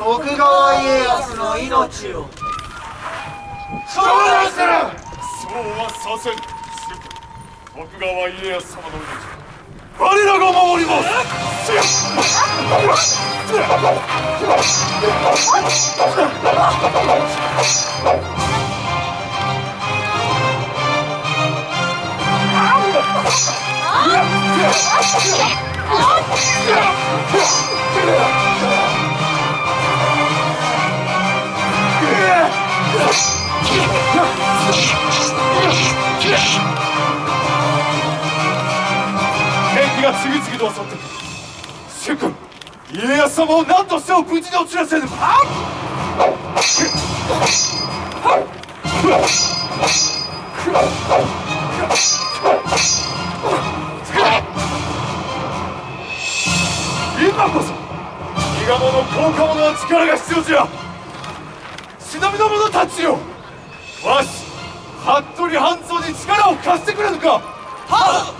徳川家康の命を。そうはするそうはさせん徳川家康様の命我らが守ります敵が次々と襲って主君家康様を何としても無事に落ちらせる今こそ伊賀者高価者の力が必要じゃ。忍びの者たちよわし服部半蔵に力を貸してくれぬか。はっ！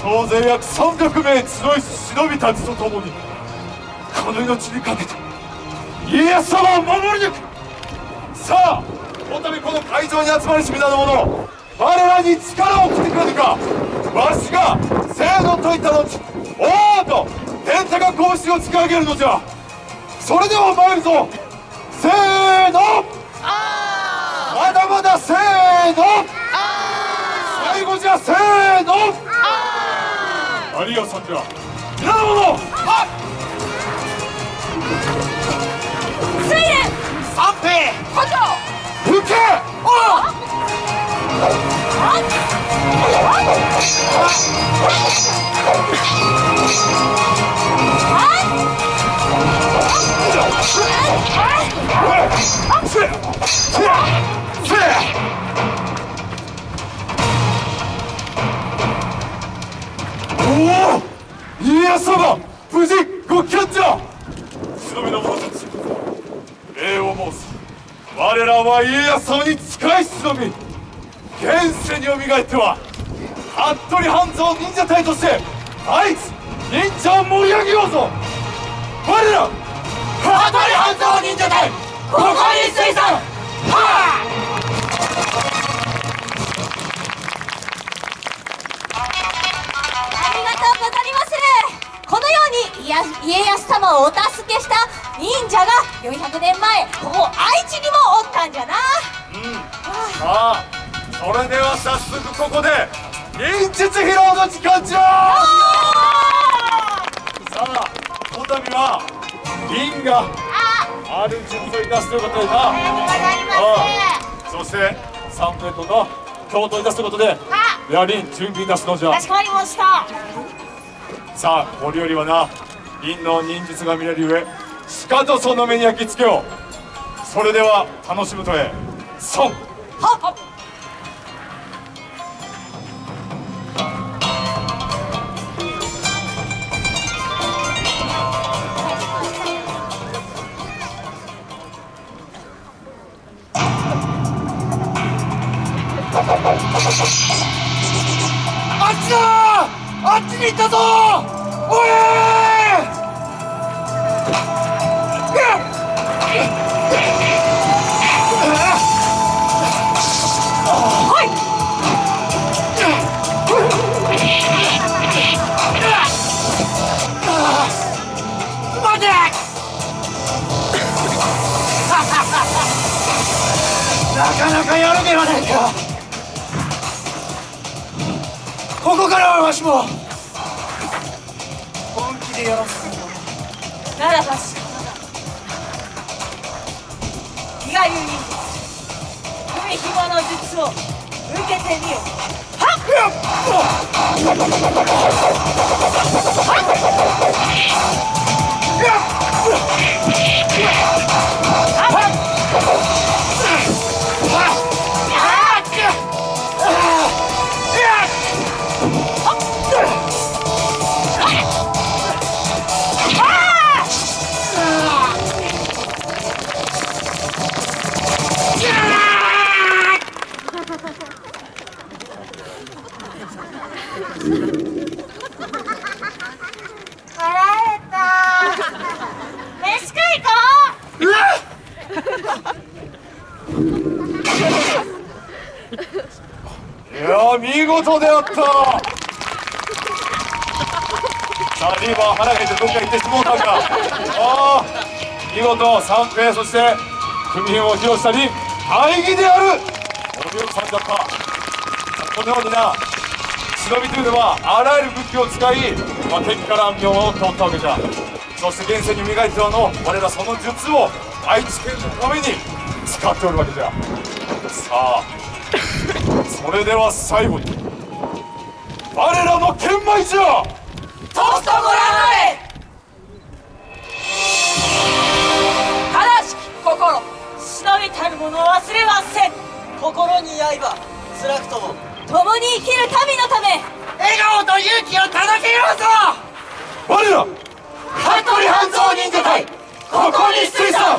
総勢約300名集いし忍びたちと共にこの命にかけて家康様を守り抜く。さあこの度この会場に集まるし皆の者我らに力を送ってくれぬか。わしがせーのと言った後おーと天下が拳を突き上げるのじゃ。それでは参るぞ。せー。のまだまだせーの最後じゃせーの有吉さんじゃ皆の者は水蓮三平補助吹け。せ礼を申す。我らは家康様に近い忍び現世によみがえっては服部半蔵忍者隊として愛知忍者を盛り上げようぞ。我ら服部半蔵忍者隊ここに水産はありがとうございますこのように家康様をお助けした忍者が400年前ここ愛知にもおったんじゃな。さあそれでは早速ここで忍術披露の時間じゃ。さあこたびは銀がある術をいたすということでな。あそして三名との共闘いたすということでやりん準備いたすのじゃ。かしこまりました。さあこれよりはな銀の忍術が見れるゆえしかとその目に焼き付けよう。それでは楽しむとえ。損。はっ。あっちだあっちに行ったぞおいかなかやるではないか。ここからはわしも。本気でやらせてもらうならばし伊賀流忍術海紐の術を受けてみよ。腹や見事であった。さあリーバー腹減ってどっか行ってしもうたんか。ああ見事三平そして組員を披露したり大義であるお見事さんだった。このようにな忍びというのはあらゆる武器を使い、まあ、敵から暗病を取ったわけじゃ。そして現世に磨いてはの我らその術を愛知県のために使っておるわけじゃ。さあそれでは最後に我らの研磨じゃとっとご覧あれ正しき心忍びたるものを忘れはせん。心に刃辛くとも共に生きる民のため。笑顔と勇気を届けようぞ！我ら服部半蔵忍者隊ここに水産